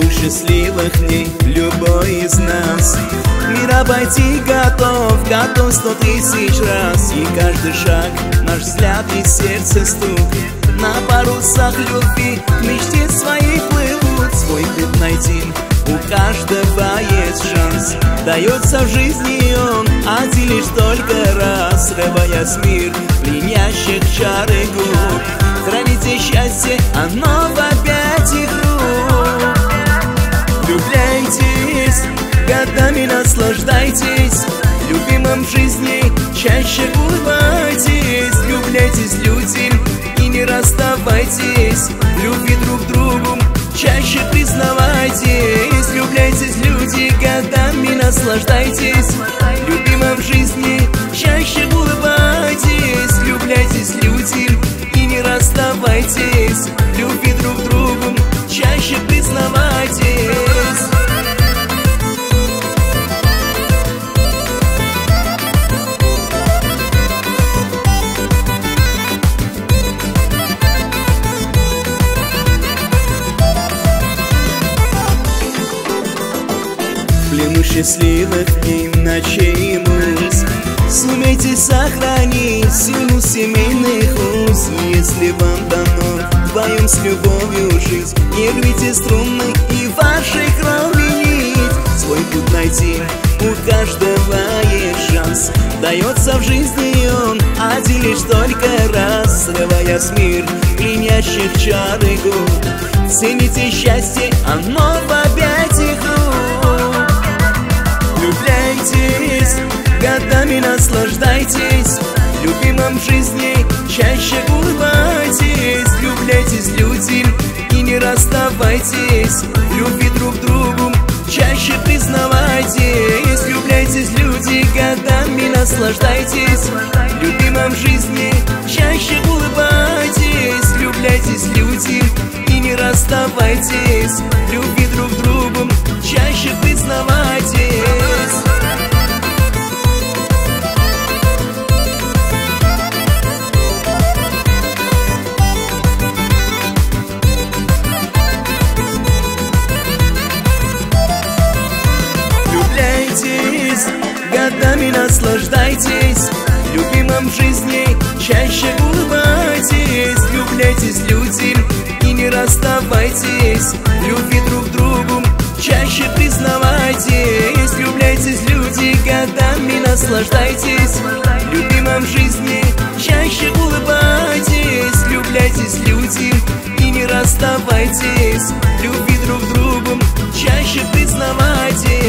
Было счастливых дней. Любой из нас. Мир обойти готов, готов сто тысяч раз. И каждый шаг, наш взгляд и сердце стук. На парусах любви к мечте своей плывут. Свой путь найти у каждого есть шанс. Дается в жизни он один лишь только раз. Срывая с мир пленящих чары губ. Храните счастье, оно в чаще улыбайтесь Влюбляйтесь, люди, и не расставайтесь. В любви друг другу чаще признавайтесь. Влюбляйтесь, люди, годами наслаждайтесь счастливых дней, ночей муз Сумейте сохранить силу семейных уз. Если вам дано вдвоем с любовью жить. Не рвите струны и вашей крови нить. Свой путь найти у каждого есть шанс. Дается в жизни он один лишь только раз. Срывая с мир пленящих чар и губ. Цените счастье, оно в и не расставайтесь Любви друг другу чаще признавайтесь. Влюбляйтесь, люди, годами наслаждайтесь. Любимым в жизни чаще улыбайтесь. Влюбляйтесь, люди, и не расставайтесь наслаждайтесь Любимым в жизни чаще улыбайтесь Влюбляйтесь, люди, и не расставайтесь. Любви друг другу чаще признавайтесь Влюбляйтесь, люди, годами наслаждайтесь Любимым в жизни чаще улыбайтесь Влюбляйтесь, люди, и не расставайтесь. Любви друг другу чаще признавайтесь